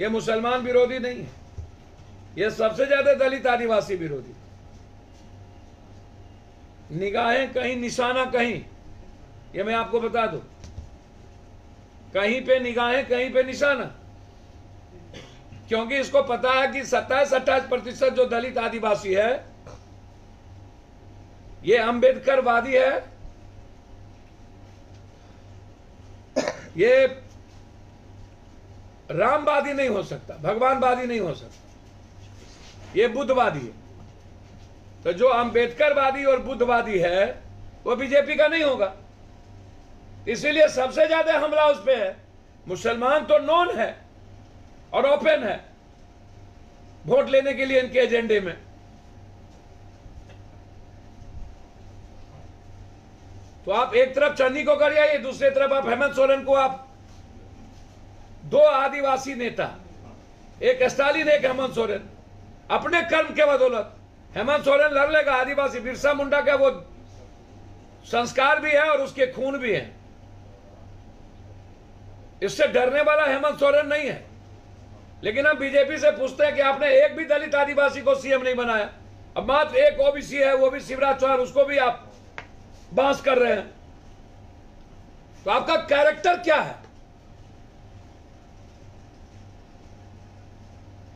ये मुसलमान विरोधी नहीं है। ये सबसे ज़्यादा दलित आदिवासी विरोधी। निगाहें कहीं, निशाना कहीं, ये मैं आपको बता दूँ। कहीं पे निगाहें, कहीं पे निशाना। क्योंकि इसको पता है कि सत्ताईस अट्ठाईस प्रतिशत जो दलित आदिवासी है, ये अंबेडकरवादी है। ये रामवादी नहीं हो सकता, भगवानवादी नहीं हो सकता। ये बुद्धवादी है। तो जो अंबेडकरवादी और बुद्धवादी है, वो बीजेपी का नहीं होगा। इसीलिए सबसे ज़्यादा हमला उस पर है। मुसलमान तो नॉन है और ओपन है वोट लेने के लिए इनके एजेंडे में। तो आप एक तरफ़ चन्नी को कर आइए दूसरी तरफ़ आप हेमंत सोरेन को आप दो आदिवासी नेता, एक स्टालिन, एक हेमंत सोरेन। अपने कर्म के बदौलत हेमंत सोरेन लड़ लेगा, आदिवासी बिरसा मुंडा का वो संस्कार भी है और उसके खून भी है। इससे डरने वाला हेमंत सोरेन नहीं है। लेकिन हम बीजेपी से पूछते हैं कि आपने एक भी दलित आदिवासी को सीएम नहीं बनाया। अब मात्र एक ओबीसी है, वो भी शिवराज चौहान, उसको भी आप बाँस कर रहे हैं। तो आपका कैरेक्टर क्या है?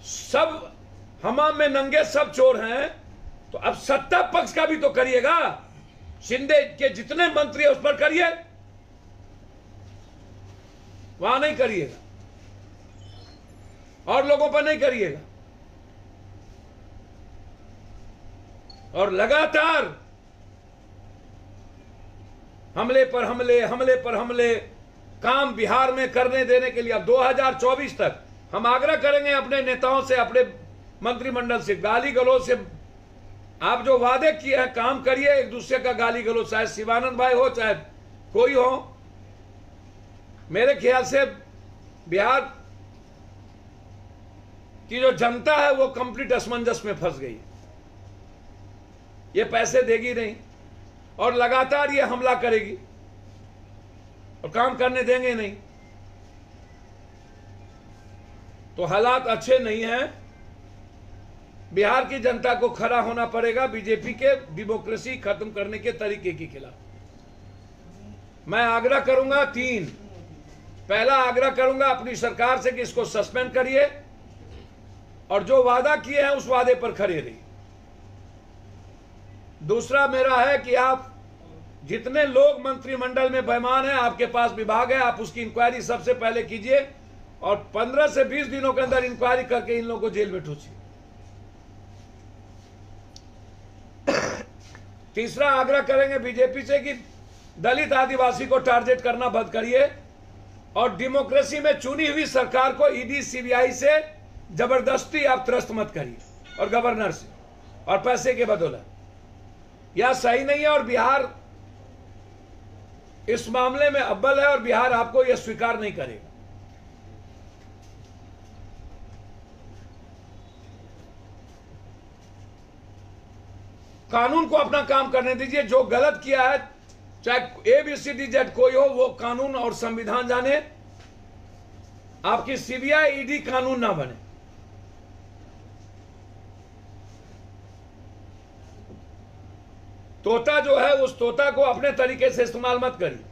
सब हमाम में नंगे सब चोर हैं तो अब सत्ता पक्ष का भी तो करिएगा। शिंदे के जितने मंत्री है, उस पर करिए। वहाँ नहीं करिएगा। और लोगों पर नहीं करिएगा। और लगातार हमले पर हमले हमले पर हमले, काम बिहार में करने देने के लिए अब 2024 तक हम आग्रह करेंगे अपने नेताओं से, अपने मंत्रिमंडल से, गाली गलौज से, आप जो वादे किए हैं, काम करिए, एक दूसरे का गाली गलौज, चाहे शिवानंद भाई हो, चाहे कोई हो। मेरे ख्याल से बिहार की जो जनता है, वो कंप्लीट असमंजस में फंस गई ये पैसे देगी नहीं, और लगातार ये हमला करेगी, और काम करने देंगे नहीं। तो हालात अच्छे नहीं हैं। बिहार की जनता को खड़ा होना पड़ेगा बीजेपी के डेमोक्रेसी खत्म करने के तरीके के खिलाफ। मैं आग्रह करूँगा तीन। पहला आग्रह करूँगा अपनी सरकार से कि इसको सस्पेंड करिए और जो वादा किए हैं उस वादे पर खड़े रहिए। दूसरा मेरा है कि आप जितने लोग मंत्रिमंडल में बेमान हैं, आपके पास विभाग है, आप उसकी इंक्वायरी सबसे पहले कीजिए। और 15 से 20 दिनों के अंदर इंक्वायरी करके इन लोगों को जेल में ठूसिए तीसरा आग्रह करेंगे बीजेपी से कि दलित आदिवासी को टारगेट करना बंद करिए और डेमोक्रेसी में चुनी हुई सरकार को ईडी, सीबीआई से ज़बरदस्ती आप त्रस्त मत करिए और गवर्नर से। और पैसे के बदौलत। यह सही नहीं है और बिहार इस मामले में अव्वल है और बिहार आपको यह स्वीकार नहीं करेगा। कानून को अपना काम करने दीजिए। जो गलत किया है, चाहे A B C D Z कोई हो, वो कानून और संविधान जाने। आपकी सीबीआई ईडी कानून ना बने। तोता जो है, उस तोता को अपने तरीके से इस्तेमाल मत करिए।